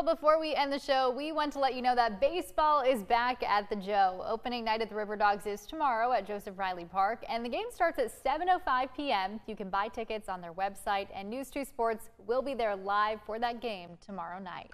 Well, before we end the show, we want to let you know that baseball is back at the Joe. Opening night at the RiverDogs is tomorrow at Joseph Riley Park, and the game starts at 7.05 p.m. You can buy tickets on their website, and News 2 Sports will be there live for that game tomorrow night.